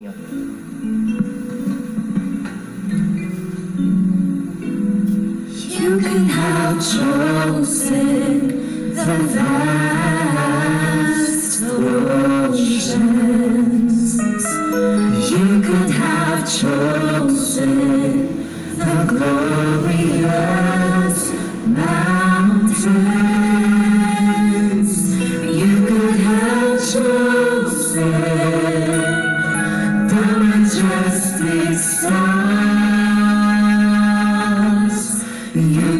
You can have chosen the vast oceans. You could have chosen the glorious. You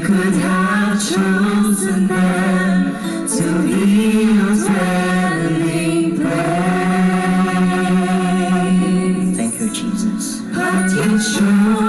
could have chosen them to be your Thank you, Jesus. But you chose.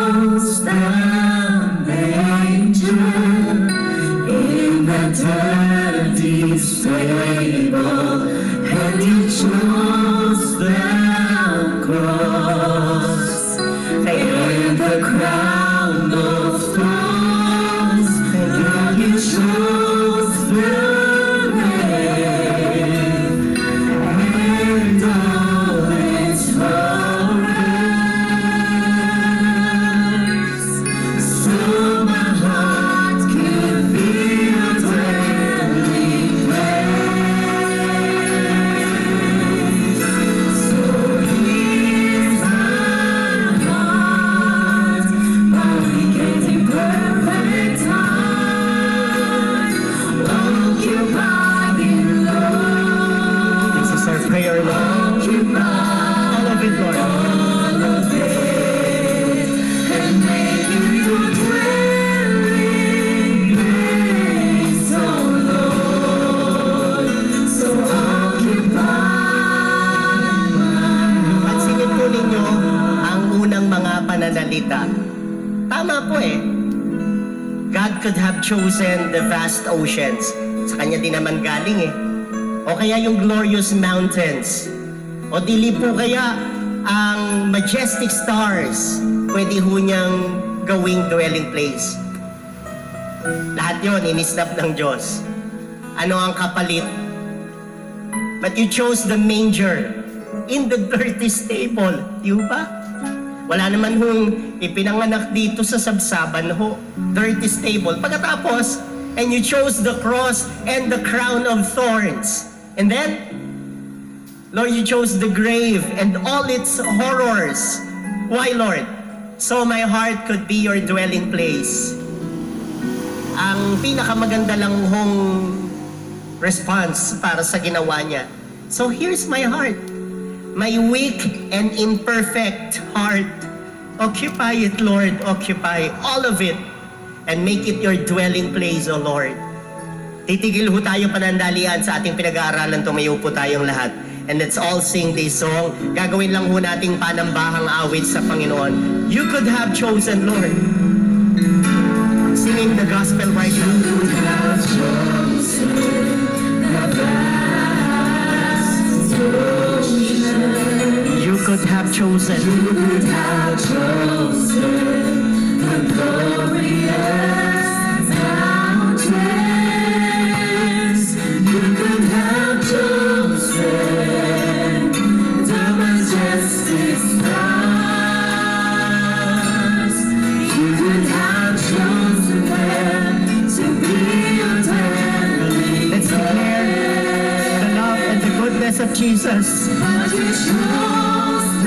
pananalita. Tama po eh. God could have chosen the vast oceans. Sa kanya din naman galing eh. O kaya yung glorious mountains. O dili po kaya ang majestic stars. Pwede ho niyang gawing dwelling place. Lahat yon inisnap ng Diyos. Ano ang kapalit? But you chose the manger in the dirty stable. Di ba? Wala naman hong ipinanganak dito sa sabsaban ho, dirty stable. Pagkatapos, and you chose the cross and the crown of thorns. And then, Lord, you chose the grave and all its horrors. Why, Lord? So my heart could be your dwelling place. Ang pinakamaganda lang hong response para sa ginawa niya. So here's my heart my weak and imperfect heart. Occupy it, Lord. Occupy all of it and make it your dwelling place, O Lord. Titigil ho tayo panandalian sa ating pinag-aaralan. Tumayo po tayong lahat. And let's all sing this song. Gagawin lang ho nating panambahang awit sa Panginoon. You could have chosen, Lord. Singing the gospel right now. You could have chosen. could have chosen. You could have chosen the glorious mountains. You could have chosen the majestic stars. You could have chosen them to be your family. Let's declare the love and the goodness of Jesus.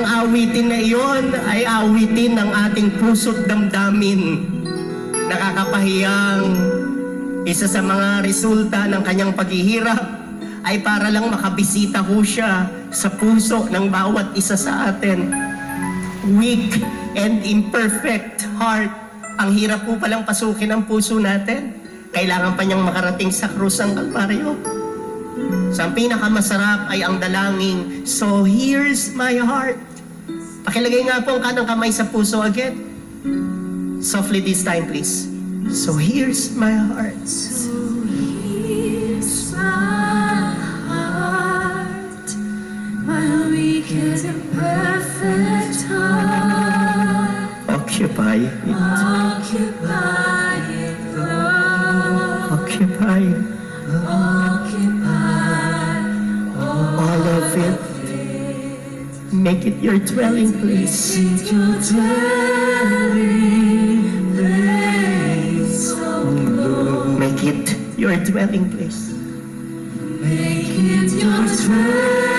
ang awitin na iyon ay awitin ng ating puso't damdamin. Nakakapahiyang isa sa mga resulta ng kanyang paghihirap ay para lang makabisita ho siya sa puso ng bawat isa sa atin. Weak and imperfect heart. Ang hirap po palang pasukin ang puso natin. Kailangan pa niyang makarating sa krus ng Kalbaryo. Sa pinakamasarap ay ang dalangin, So here's my heart. Pakilagay nga po ang kanang kamay sa puso again. Softly this time, please. So here's my heart. So here's my heart, my weakest and perfect heart. Occupy it. Occupy it, Lord. Occupy it. Lord. Make it your dwelling place. Make your dwelling place, Make it your dwelling place. Make it your dwelling place.